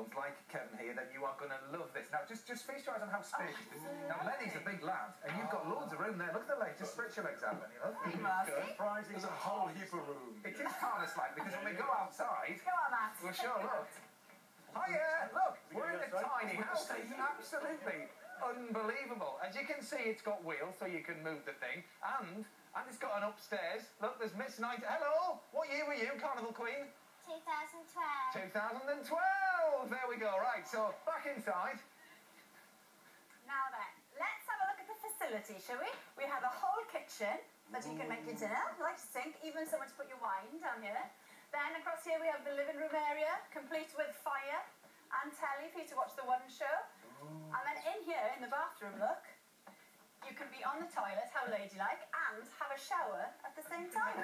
five-year-olds like Kevin here, then you are going to love this. Now, just just feast your eyes on how spacious oh, this is. Now, Lenny's a big lad, and you've got loads of room there. Look at the legs. Just stretch your legs out, Lenny. Look. Hey, Marcy. There's a whole heap of room. It is TARDIS like because when we go outside, Go on, Matt. we'll show look. Hiya! Look, we're in a tiny house. It's absolutely unbelievable. As you can see, it's got wheels so you can move the thing, and and it's got an upstairs. Look, there's Miss Knight. Hello. What year were you, Carnival Queen? 2012. 2012. Oh, there we go. Right. So back inside. Now then, let's have a look at the facility, shall we? We have a whole kitchen that you can make your dinner, nice sink, even somewhere to put your wine down here. Then across here we have the living room area, complete with fire and telly for you to watch the One Show. And then in here, in the bathroom, look, you can be on the toilet, how ladylike, and have a shower at the same time.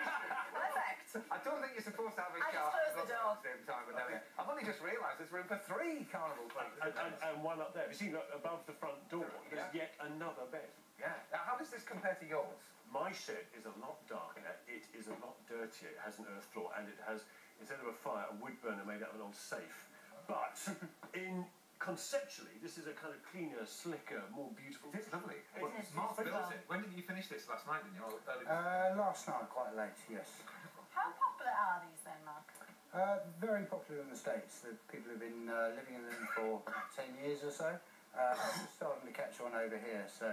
Perfect. I don't think you're supposed to have a I shower time, we. I've only just realised there's room for three Carnival Queens. And, and, and one up there. You seen above the front door? There's Yeah. yet another bed. Yeah. Now, how does this compare to yours? My shed is a lot darker. It is a lot dirtier. It has an earth floor, and it has instead of a fire, a wood burner made out of an old safe. But in conceptually, this is a kind of cleaner, slicker, more beautiful. It's lovely. Well, is Mark built it. When did you finish this last night? You? Uh, last night, quite late, yes. How popular are these then, Mark? Uh, very popular in the States. The people who've been uh, living in them for 10 years or so. Uh, it's starting to catch on over here, so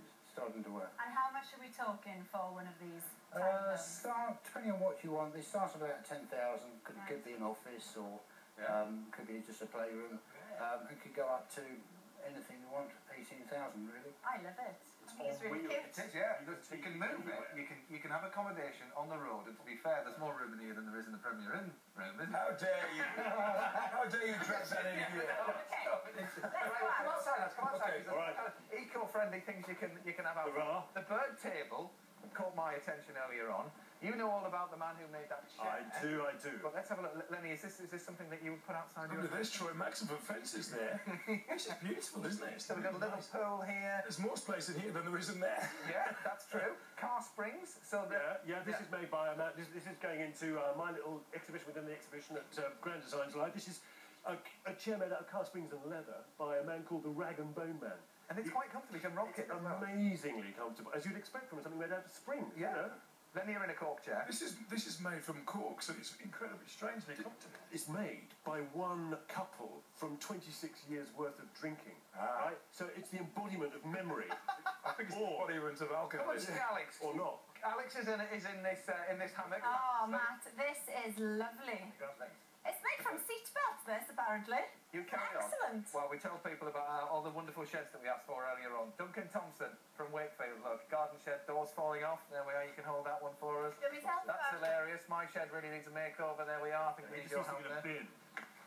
it's starting to work. And how much are we talking for one of these? Uh, start, depending on what you want, they start at about 10,000. Could, Right. could be an office or Yeah. um, could be just a playroom. Um, it could go up to anything you want, 18,000 really. I love it. I think it's really on cute. It is, yeah. You can You can it move it. You can you can have accommodation on the road. And to be fair, there's more room in here than there is in the Premier Inn room, isn't. How dare you? How dare you dress that in here? Okay. Let's go Right, come out. outside, lads. Come outside. Okay, There's all right. kind eco-friendly things you can you can have out. There are. The bird table caught my attention earlier on. You know all about the man who made that chair. I do, I do. But let's have a look. Lenny, is this is this something that you would put outside your Look at this Troy Maxson fences there. It's just beautiful, isn't it? It's So we've got a little nice. pool here. There's more space in here than there is in there. Yeah, that's true. Car springs. So Yeah, yeah. This Yeah. is made by a man. This, this is going into uh, my little exhibition within the exhibition at uh, Grand Designs Live. This is a, a chair made out of cast springs and leather by a man called the Rag and Bone Man. and it's quite comfortable. You can rock it as well. Amazingly comfortable, as you'd expect from something made out of springs. you Yeah. know. Lenny, you're in a cork chair. This is this is made from cork, so it's incredibly strangely comfortable. It's made by one couple from 26 years worth of drinking. Ah. Right? So it's the embodiment of memory, I think it's the Or- embodiment of Come on, alcoholism. Alex. or not. Alex is in is in this uh, in this hammock. Oh, Matt, this is lovely. Lovely. It's made from seat belts, apparently. You carry on. Excellent. Well, we tell people about uh, all the wonderful sheds that we asked for earlier on. Duncan Thompson from Wakefield, look, garden shed, doors falling off. There we are, you can hold that one for us. Do you want me to help That's you hilarious. My shed really needs a makeover. There we are. I think we need just your help there. bin.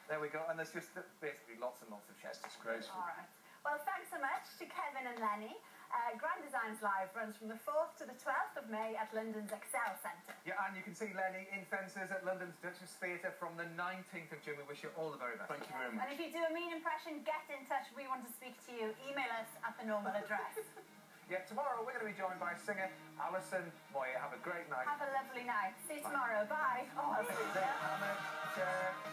There we go. And there's just uh, basically lots and lots of sheds. Disgraceful. All right. Well, thanks so much to Kevin and Lenny. Uh, Grand Designs Live runs from the 4th to the 12th of May at London's Excel Centre. Yeah, and you can see Lenny in Fences at London's Duchess Theatre from the 19th of June. We wish you all the very best. Thank you very much. And if you do a mean impression, get in touch. We want to speak to you. Email us at the normal address. Yeah, tomorrow we're going to be joined by singer Alison Moyet. Have a great night. Have a lovely night. See you tomorrow. Bye. Oh,